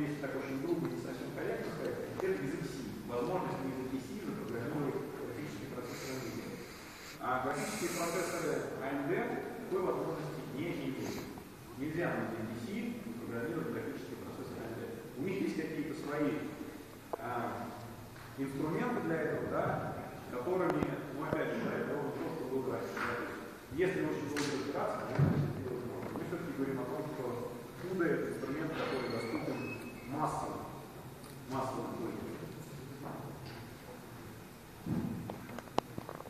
говоря, ну, если так очень грубо не совсем корректно сказать, это язык C. Возможность на языке C запрограммировать графический процесс развития. А графические процессоры AMD такой возможности не имеют. Нельзя на языке C программировать графический процессор AMD. У них есть какие-то свои а, инструменты для этого, да, которыми, ну опять же, да, это просто выбрать. Если очень долго разбираться, awesome.